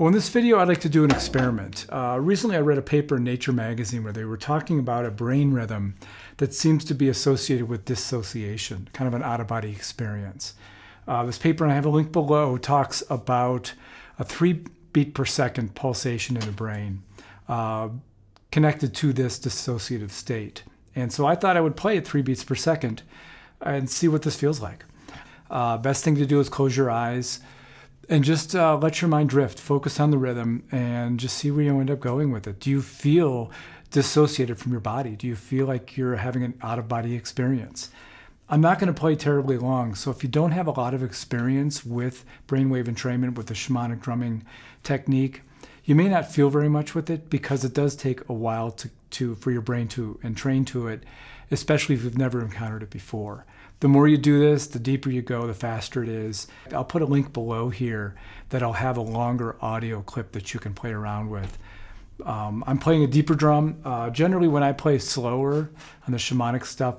Well, in this video, I'd like to do an experiment. Uh, recently, I read a paper in Nature magazine where they were talking about a brain rhythm that seems to be associated with dissociation, kind of an out of body experience. Uh, this paper, and I have a link below, talks about a three beat per second pulsation in the brain uh, connected to this dissociative state. And so I thought I would play at three beats per second and see what this feels like. Uh, best thing to do is close your eyes and just uh, let your mind drift. Focus on the rhythm and just see where you end up going with it. Do you feel dissociated from your body? Do you feel like you're having an out of body experience? I'm not going to play terribly long, so if you don't have a lot of experience with brainwave entrainment with the shamanic drumming technique, you may not feel very much with it because it does take a while to, to for your brain to entrain to it, especially if you've never encountered it before. The more you do this, the deeper you go, the faster it is. I'll put a link below here that I'll have a longer audio clip that you can play around with. Um, I'm playing a deeper drum. Uh, generally, when I play slower on the shamanic stuff,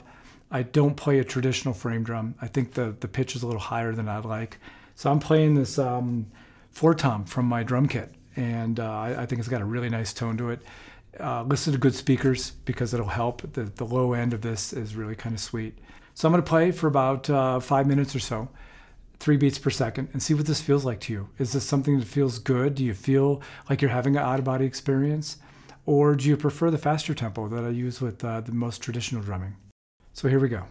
I don't play a traditional frame drum. I think the, the pitch is a little higher than I'd like. So I'm playing this um, floor tom from my drum kit, and uh, I, I, think it's got a really nice tone to it. Uh, listen to good speakers because it'll help. The, the low end of this is really kind of sweet. So I'm going to play for about uh, five minutes or so, three beats per second, and see what this feels like to you. Is this something that feels good? Do you feel like you're having an out of body experience? Or do you prefer the faster tempo that I use with uh, the most traditional drumming? So here we go.